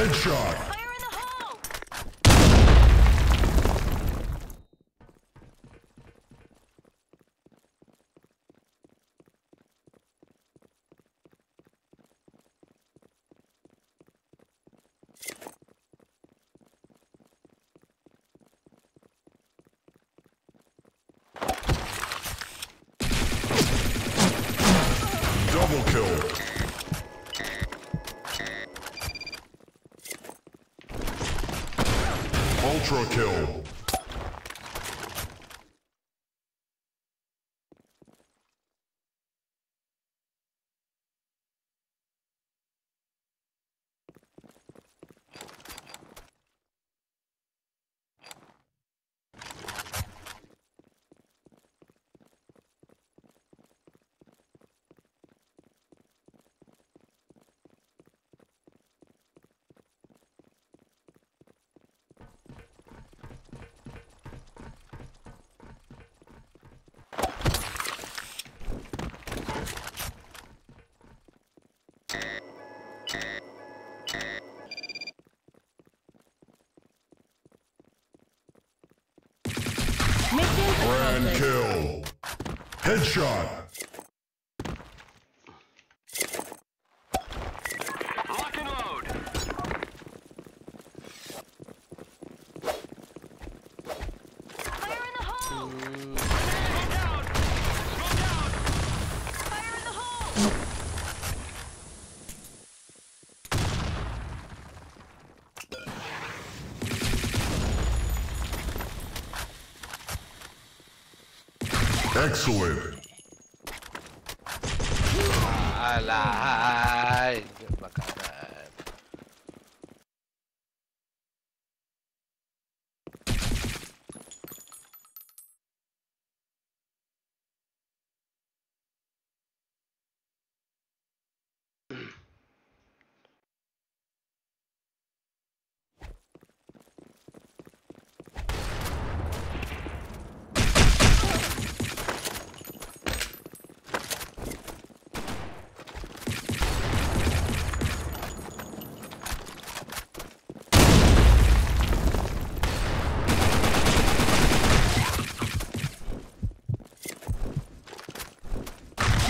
Headshot. Fire in the hole! Double kill. Ultra kill. Mission Grand accomplished. kill. Headshot. Lock and load. Fire in the hole! Smoke out. Smoke out. Fire in the hole! Excellent.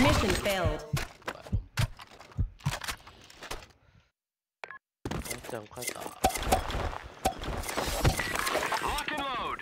Mission failed. Macam kata. Lock and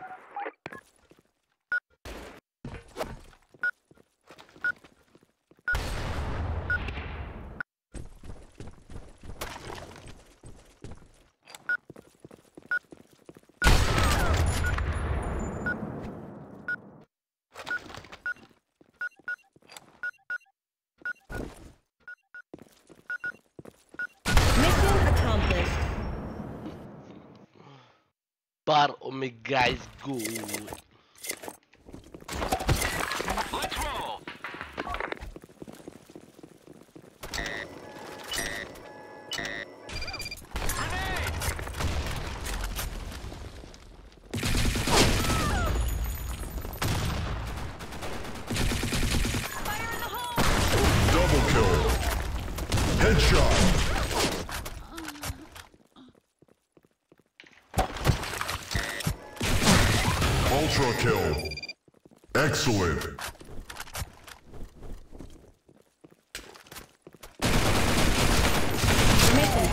Omega is good.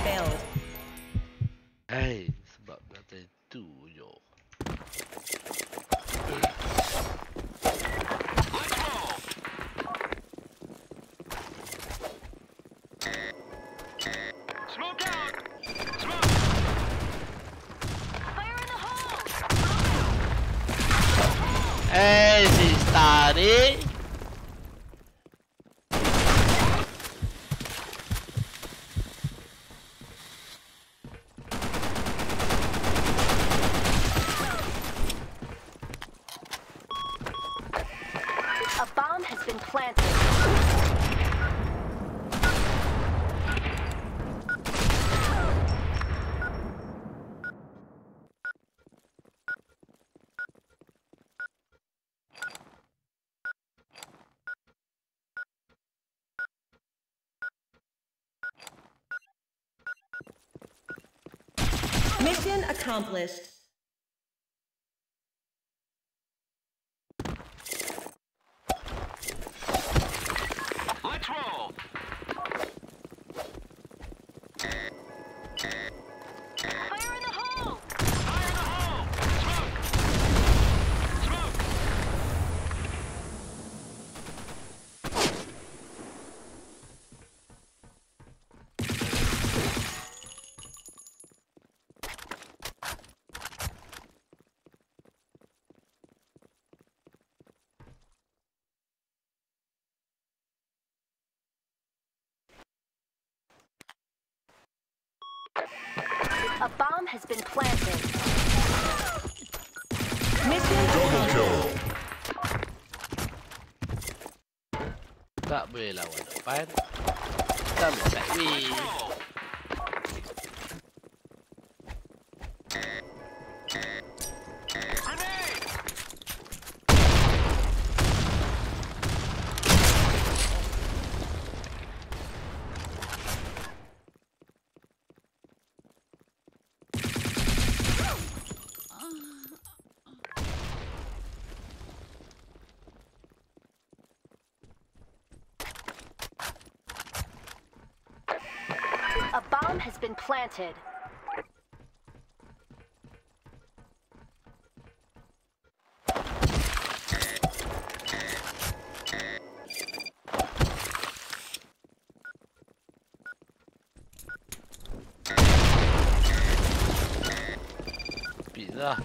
failed. Hey, sebab dah tadi tu yo. Hey, she's starting. Eh? Mission accomplished. A bomb has been planted. Mission Double accomplished. kill. Tak boleh lawan depan. Tak boleh A bomb has been planted. Pizza.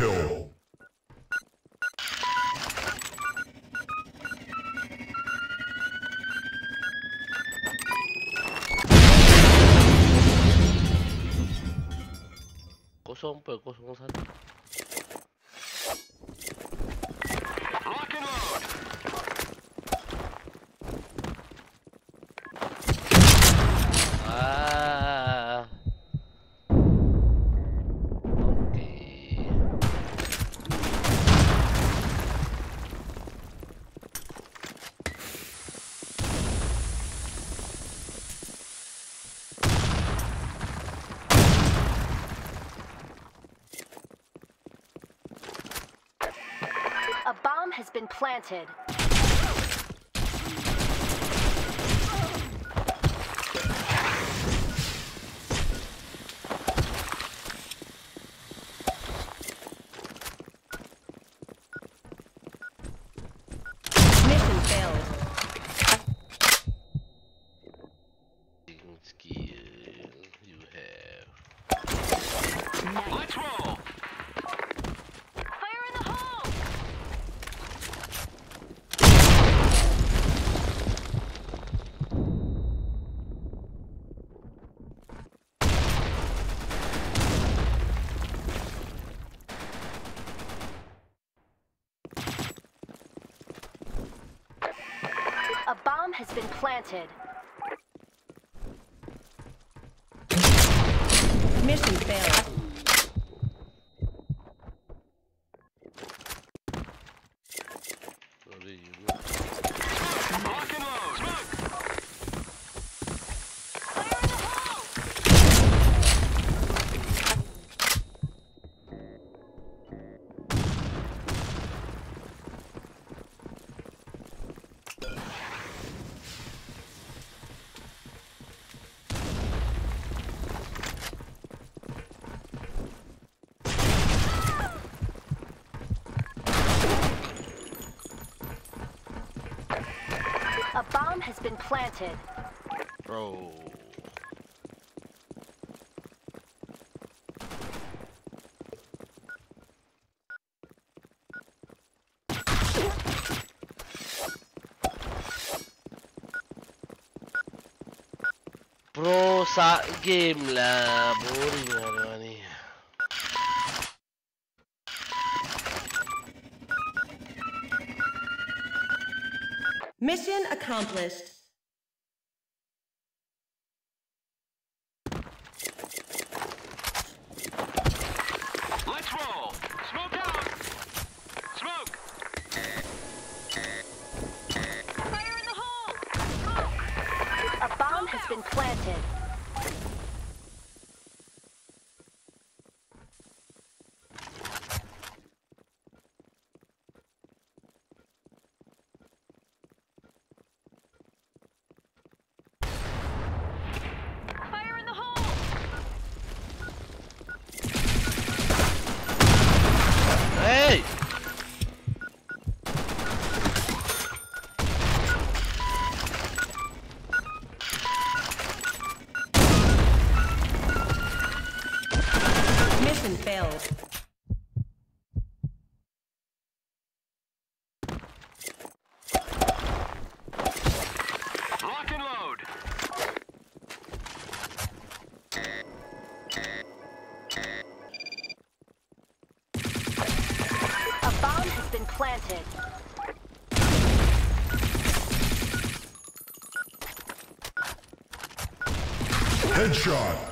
Double kill. Kosong per kosong satu. Lock been planted. Mission failed. Skill you have. Let's roll. Fire in the hole! A bomb has been planted. Mission failed. Sorry A bomb has been planted. Bro. Pro sa game lah Boring Mission accomplished. Let's roll. Smoke out. Smoke. Fire in the hole. Smoke. A bomb has been planted. Planted. Headshot.